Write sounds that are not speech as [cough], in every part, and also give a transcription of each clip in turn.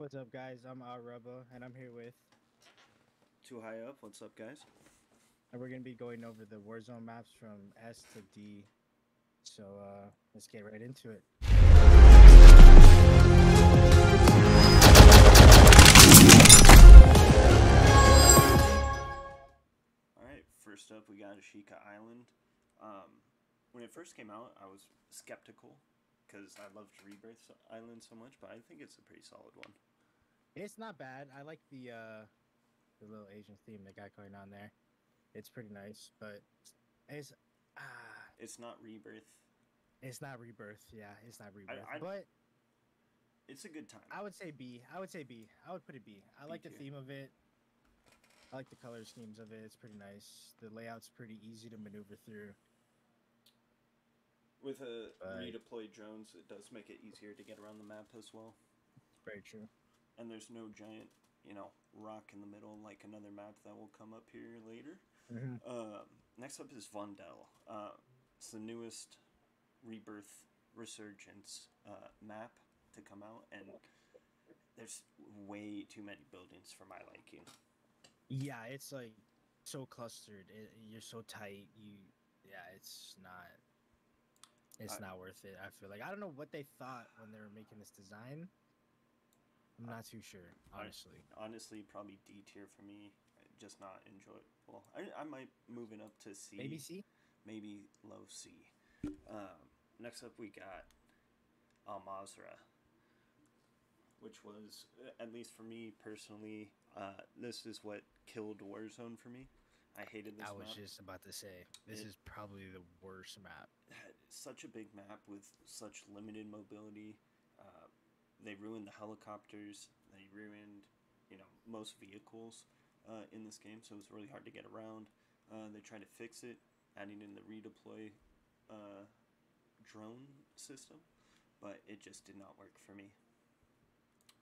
What's up, guys? I'm Araba, and I'm here with, Too high up. What's up, guys? and we're gonna be going over the Warzone maps from S to D. So uh, let's get right into it. All right. First up, we got Ashika Island. Um, when it first came out, I was skeptical because I loved Rebirth Island so much, but I think it's a pretty solid one. It's not bad. I like the uh, the little Asian theme they got going on there. It's pretty nice, but it's ah, It's not Rebirth. it's not Rebirth. Yeah, it's not Rebirth. I- but It's a good time. I would say B. I would say B. I would put it B. I B like the theme of it. I like the color schemes of it. It's pretty nice. The layout's pretty easy to maneuver through. With a Right. redeployed drones, it does make it easier to get around the map as well. Very true. And there's no giant, you know, rock in the middle like another map that will come up here later. hmm Um, next up is Vondel. Uh, it's the newest Rebirth Resurgence uh, map to come out, and there's way too many buildings for my liking. Yeah, it's like so clustered. It, you're so tight. You, yeah, it's not. It's I- not worth it. I feel like I don't know what they thought when they were making this design. I'm not too sure, I- honestly. Honestly, probably D tier for me. Just not enjoyable. I, I might move it up to C. Maybe C. maybe low C. Um, next up, we got Al Mazrah, which was, uh, at least for me personally, uh, this is what killed Warzone for me. I hated this I was map. just about to say this It- is probably the worst map. [sighs] such a big map with such limited mobility. They ruined the helicopters. They ruined, you know, most vehicles uh, in this game, so it was really hard to get around. Uh, they tried to fix it, adding in the redeploy uh, drone system, but it just did not work for me.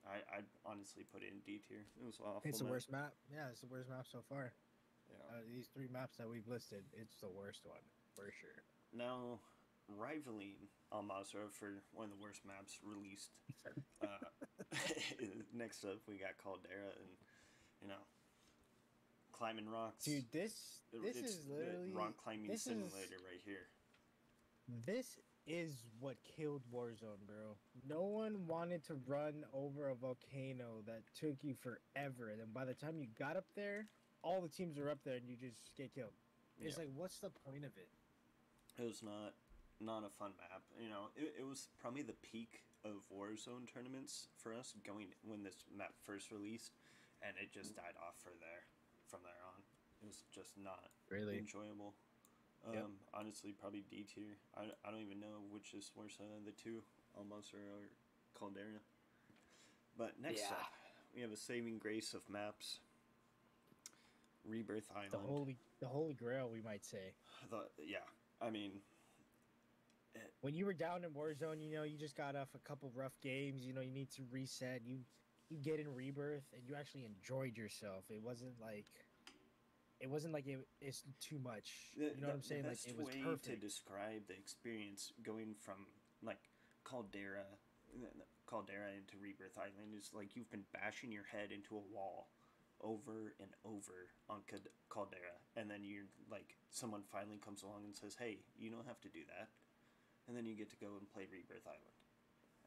I I'd honestly put it in D tier. It was awful. It's the map. worst map. Yeah, it's the worst map so far. Yeah. These three maps that we've listed, it's the worst one for sure. Now, rivaling Al Mazrah for one of the worst maps released. Uh, [laughs] next up, we got Caldera, and you know, climbing rocks. Dude, this this it's is literally rock climbing this is- simulator right here. This is what killed Warzone, bro. No one wanted to run over a volcano that took you forever. And then by the time you got up there, all the teams are up there and you just get killed. It's Yeah. like, what's the point of it? It was not not a fun map. You know, it, it was probably the peak of Warzone tournaments for us going when this map first released, and it just died off for there from there on. It was just not Really? enjoyable. Um, Yep. Honestly, probably D tier. I, I don't even know which is worse out of the two, Almost or Caldera. But next Yeah. up, we have a saving grace of maps. Rebirth Island. The holy, the holy grail, we might say. The- yeah, I mean, When you were down in Warzone, you know, you just got off a couple rough games. You know, you need to reset. You, you get in rebirth, and you actually enjoyed yourself. It wasn't like, it wasn't like it, it's too much. The- you know what I'm saying? The Like it was way perfect. to describe the experience going from like Caldera, Caldera into Rebirth Island is like you've been bashing your head into a wall over and over on Caldera, and then you're like, someone finally comes along and says, "Hey, you don't have to do that," and then you get to go and play Rebirth Island.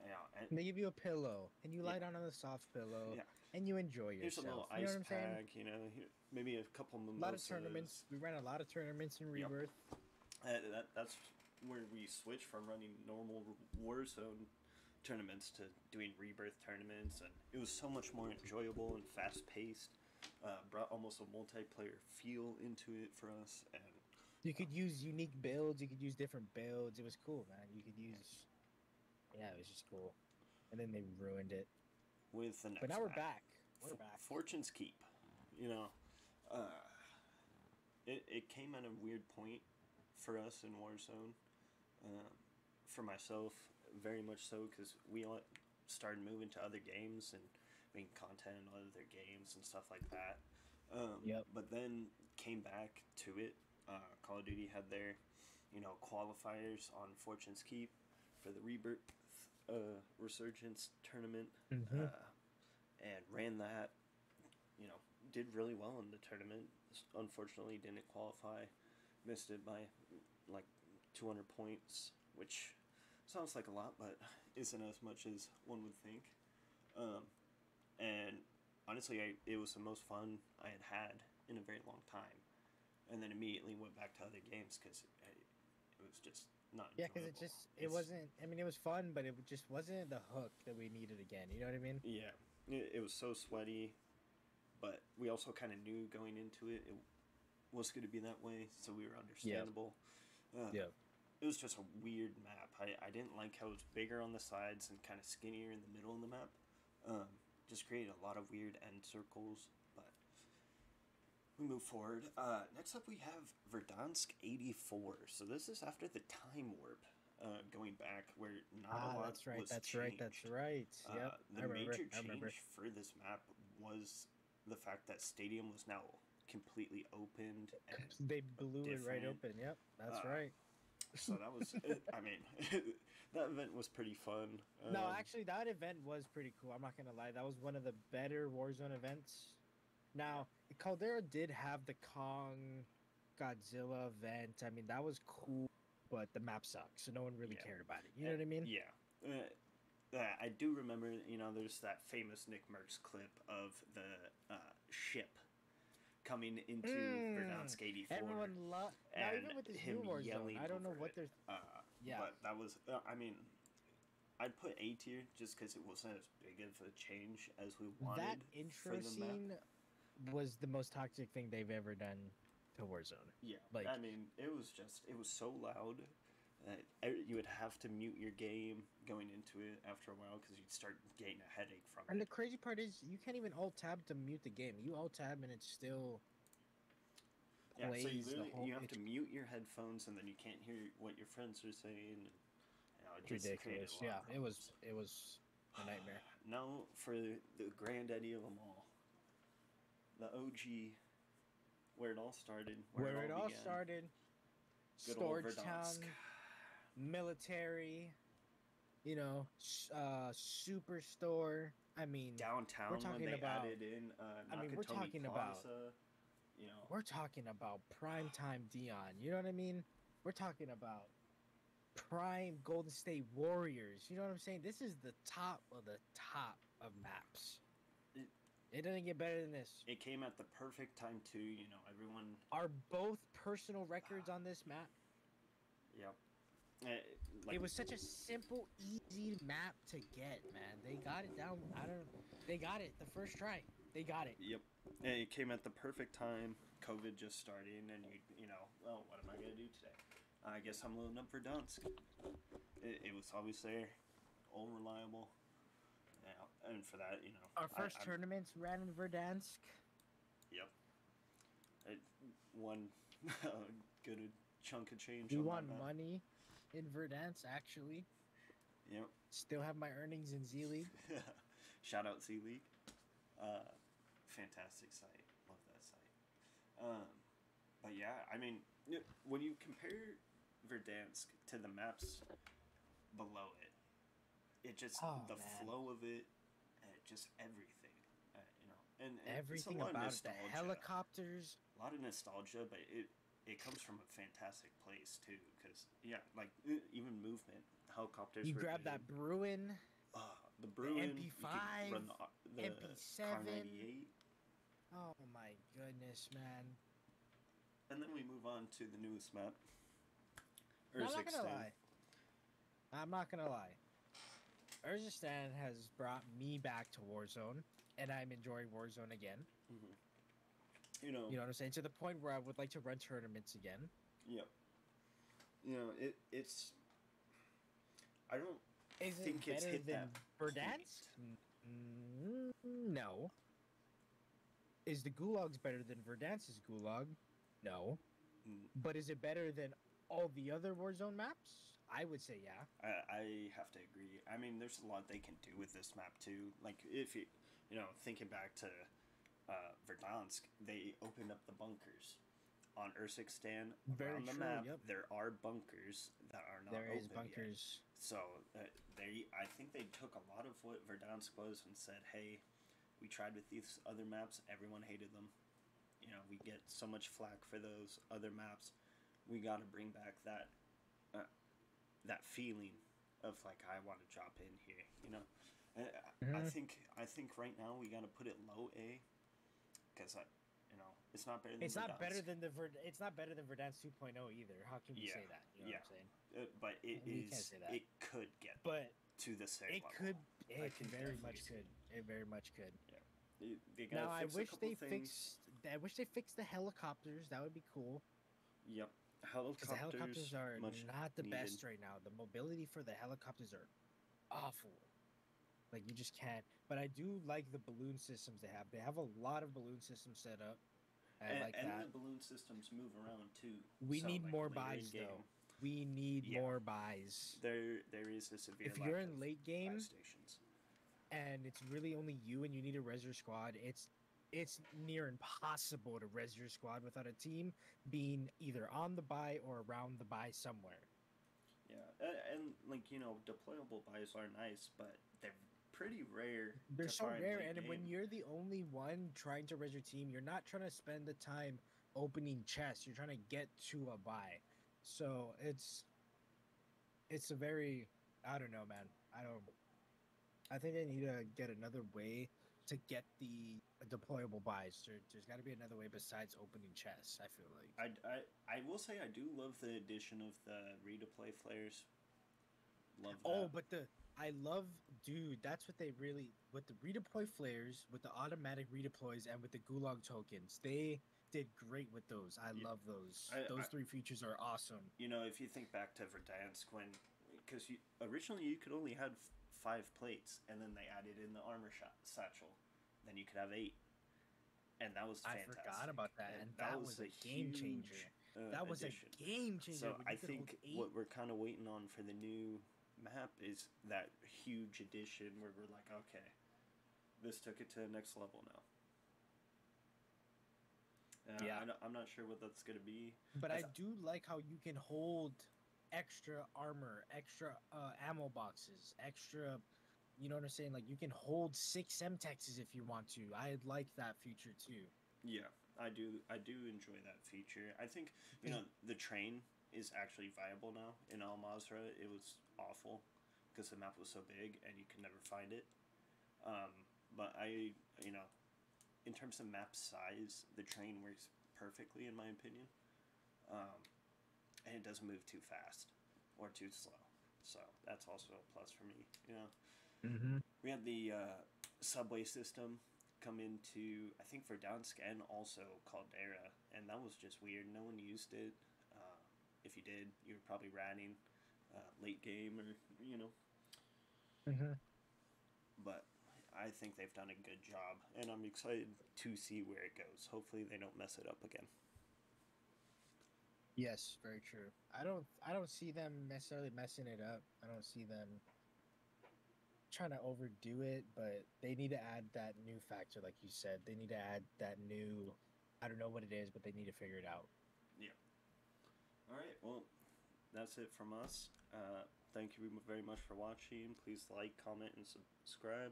Yeah, and And they give you a pillow, and you Yeah. lie down on the soft pillow, Yeah. and you enjoy yourself. here's a little you know ice what I'm saying? pack, you know, maybe a couple A lot of tournaments. We ran a lot of tournaments in Yep. Rebirth. Uh, that, that's where we switched from running normal Warzone tournaments to doing Rebirth tournaments, and it was so much more enjoyable and fast paced. Uh, brought almost a multiplayer feel into it for us, and You could use unique builds. You could use different builds. It was cool, man. You could use. Yeah, it was just cool. And then they ruined it. with the next But now we're back. We're back. Fortune's Keep, you know, uh, it, it came at a weird point for us in Warzone. Um, for myself, very much so, because we all started moving to other games and making content in other games and stuff like that. Um, Yep. But then came back to it. Uh, Call of Duty had their, you know, qualifiers on Fortune's Keep for the Rebirth uh, Resurgence tournament. Mhm. Uh, ran that. You know, did really well in the tournament. Unfortunately, didn't qualify. Missed it by like 200 points, which sounds like a lot, but [laughs] isn't as much as one would think. Um, and honestly, I, it was the most fun I had had in a very long time. And then immediately went back to other games because it, it was just not. Yeah, because it just it It's- wasn't. I mean, it was fun, but it just wasn't the hook that we needed again. You know what I mean? Yeah, it, it was so sweaty, but we also kind of knew going into it it was going to be that way, so we were understandable. Uh, Yep. It was just a weird map. I, I didn't like how it was bigger on the sides and kind of skinnier in the middle of the map. Um, just created a lot of weird end circles, we move forward. Uh, next up, we have Verdansk 84. So this is after the time warp. Uh, going back where not a Ah, lot that's right. was That's right. That's changed. right. Uh, Yep. the I remember. major change for this map was the fact that Stadium was now completely opened. And [laughs] They blew it right open. Yep. That's Uh, right. so that was, it, I mean, [laughs] that event was pretty fun. No, Um, actually, that event was pretty cool. I'm not gonna lie. That was one of the better Warzone events. Now, Caldera did have the Kong Godzilla event. I mean, that was cool, but the map sucked, so no one really Yeah. cared about it. You know what I mean? Yeah. Uh, uh, I do remember, you know, there's that famous NickMercs clip of the uh, ship coming into Mm. Verdansk 84. Everyone loved. And even with him yelling I don't know what they're. Uh, Yeah. But that was, uh, I mean, I'd put A tier just because it wasn't as big of a change as we wanted. That intro for the map. Was the most toxic thing they've ever done to Warzone. Yeah, Like- I mean, it was just it was so loud that you would have to mute your game going into it after a while because you'd start getting a headache from it. And the crazy part is, you can't even alt tab to mute the game. You alt tab and it's still Yeah, so you plays the literally whole. you have to mute your headphones and then you can't hear what your friends are saying. You know, it ridiculous. Yeah, it was. It was a nightmare. [sighs] Now for the granddaddy of them all, the OG, where it all started, Where, it all began. started, Good Storage Town, military, you know, uh, superstore. I mean, downtown when talking about- added in uh, I mean, we're talking about- you know we're talking about prime time Deion. You know what I mean? We're talking about prime Golden State Warriors. You know what I'm saying? This is the top of the top of maps. It- It doesn't get better than this. it came at the perfect time too. You know, everyone. Are both personal records on this map? Yep. Uh, like, it was such a simple, easy map to get, man. They got it down. I don't. They got it the first try. They got it. Yep. And it came at the perfect time. COVID just starting, and you you know, well, what am I gonna do today? I guess I'm loading up Verdansk. It, it was always there, all reliable. And for that, you know, Our 1st I'm- tournaments ran in Verdansk. Yep. It won a [laughs] good chunk of change. We on won money in Verdansk, actually. Yep. Still have my earnings in Z League. [laughs] Shout out Z League. Uh, fantastic site. Love that site. Um, but yeah, I mean, when you compare Verdansk to the maps below it, it just Oh, the man. flow of it, just everything, uh, you know, and, and Everything it's a lot about it. The helicopters. a lot of nostalgia, but it it comes from a fantastic place too. Because yeah, like even movement, helicopters. You grab good. that Bruen. Uh, the Bruen, you could MP5, the, the MP7. Oh my goodness, man. and then we move on to the newest map. I'm not gonna lie. I'm not gonna lie. Urzikstan has brought me back to Warzone, and I'm enjoying Warzone again. Mhm. You know, You know what I'm saying? To the point where I would like to run tournaments again. yep. You know, it it's. I don't Is it think it's hit than that Verdansk? Mm, no. Is the Gulags better than Verdansk's Gulag? No. Mm. But is it better than all the other Warzone maps? I would say yeah. I, I have to agree. I mean, there's a lot they can do with this map too. Like if you, you know, thinking back to uh, Verdansk, they opened up the bunkers on Urzikstan Very around the true, map. yep. There are bunkers that are not There is open yet. bunkers. So uh, they, I think they took a lot of what Verdansk was and said, "Hey, we tried with these other maps. Everyone hated them. You know, we get so much flack for those other maps. We got to bring back that uh, that feeling of like I want to drop in here. You know, and I, I think I think right now we got to put it low A because I, you know, it's not better than It's not better than the Verd- it's not better than Verdansk 2.0 either. How can you Yeah, say that? You know yeah. what I'm saying? Uh, but it We is. say that. It could get But to the same it level. could it can very much could. It very much could. They- they Now I wish they things. fixed I wish they fixed the helicopters. That would be cool. Yep, helicopters. the helicopters are not the needed. best right now. The mobility for the helicopters are awful. Like you just can't. But I do like the balloon systems they have. They have a lot of balloon systems set up. I and, like and that. the balloon systems move around too. We so, need like, more buys though. We need Yeah. more buys. There, there is a severe. If you're in late game stations. and it's really only you and you need a res your squad, it's it's near impossible to res your squad without a team being either on the buy or around the buy somewhere. Yeah, and, and like you know, deployable buys are nice, but they're pretty rare. They're so rare, and when you're the only one trying to res your team, you're not trying to spend the time opening chests. You're trying to get to a buy. So it's it's a very I don't know, man. I don't. I think they need to get another way to get the uh, deployable buys. There, there's got to be another way besides opening chests. I feel like. I, I, I will say I do love the addition of the redeploy flares. Love oh, that. Oh, but the I love, dude. That's what they really with the redeploy flares, with the automatic redeploys, and with the gulag tokens. They did great with those. I Yeah. love those. I- those I- three features are awesome. you know, if you think back to Verdansk when, because you, originally you could only have five plates, and then they added in the armor shot satchel, then you could have eight, and that was fantastic. I forgot about that, and that was a game changer. uh, That was addition. a game changer. So I you could hold think what we're kind of waiting on for the new map is that huge addition where we're like, okay, this took it to the next level now. Uh, Yeah. I don't- I'm not sure what that's gonna be. But I I do like how you can hold extra armor, extra uh, ammo boxes, extra. You know what I'm saying? Like you can hold six Semtexes if you want to. I like that feature too. Yeah, I do. I do enjoy that feature. I think you know the train is actually viable now. In Al Mazrah, it was awful because the map was so big and you could never find it. Um, but I, you know, in terms of map size, the train works perfectly in my opinion. Um, and it doesn't move too fast or too slow, so that's also a plus for me. You know Mm-hmm. we had the uh, subway system come into I think Verdansk and also Caldera, and that was just weird. No one used it. Uh, if you did, you were probably ratting uh, late game or you know. Mm-hmm. But I think they've done a good job, and I'm excited to see where it goes. Hopefully, they don't mess it up again. Yes, very true. I don't I don't see them necessarily messing it up. I don't see them trying to overdo it, but they need to add that new factor like you said. They need to add that new I don't know what it is, but they need to figure it out. Yeah. All right, well, that's it from us. Uh, thank you very much for watching. Please like, comment, and subscribe.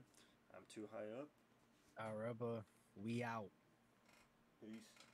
I'm too high up. Araba, we out. Peace.